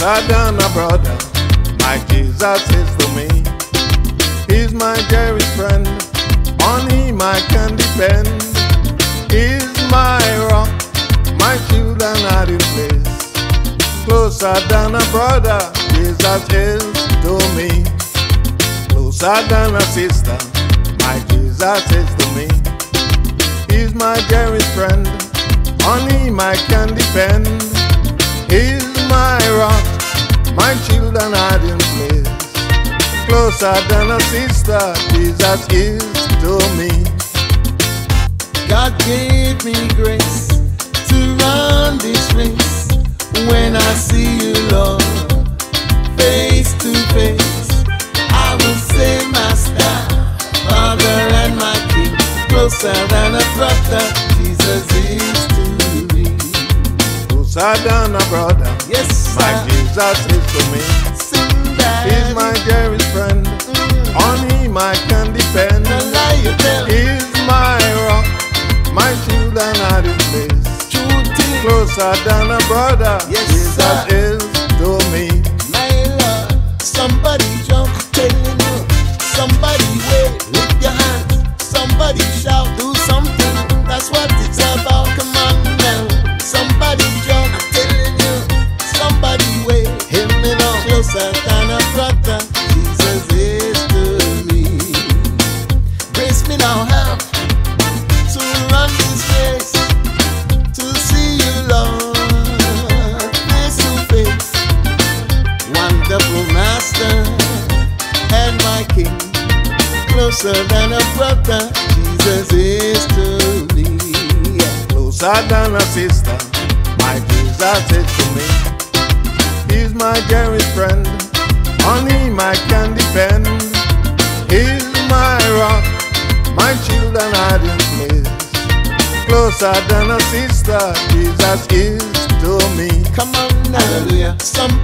Than a brother, my Jesus is to me. He's my dearest friend, on him I can depend. He's my rock, my shield and hiding place. Closer than a brother, Jesus is to me. Closer than a sister, my Jesus is to me. He's my dearest friend, on him I can depend. He's my rock, my shield and hiding place. Closer than a sister, Jesus is to me. God gave me grace to run this race. When I see you, Lord, face to face, I will say, Master, Father, and my King. Closer Closer than a brother, Yes, my sir. Jesus is to me. Sing. He's my dearest friend, on him I can depend. No lie, you. He's my rock, my shield and hiding place. True. Closer than a brother, Yes, Jesus sir. Help to run this race. To see you, Lord, face to face wonderful master and my king closer than a brother jesus is to me Closer than a sister, my Jesus is to me. He's my dearest friend, on him I can depend. He's my rock, my and hiding place. Closer than a sister, Jesus is to me. come on now hallelujah somebody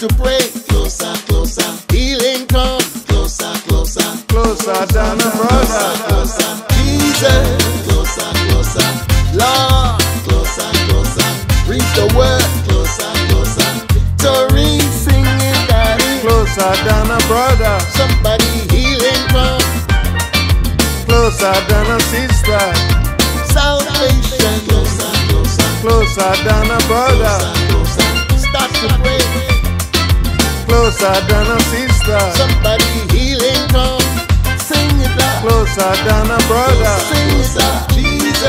to pray closer closer healing come closer closer Closer than a brother. closer. Jesus, closer, closer. Lord, closer, closer. Read the word, closer, closer. Victory, singing, daddy. Closer than a brother, Somebody healing from closer than a sister, salvation. Closer, closer. closer than a brother, Closer, closer. Closer than a sister, Somebody healing come. Sing it loud. closer than a brother, Sing it loud. Jesus,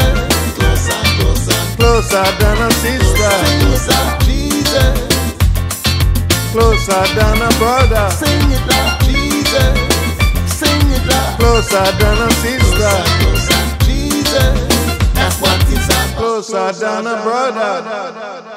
closer, closer. closer than a sister, Sing it loud. Jesus. closer than a brother, Sing it loud, Jesus. Sing it loud, closer than a sister, closer, closer, Jesus. That's what it's about. closer than a brother.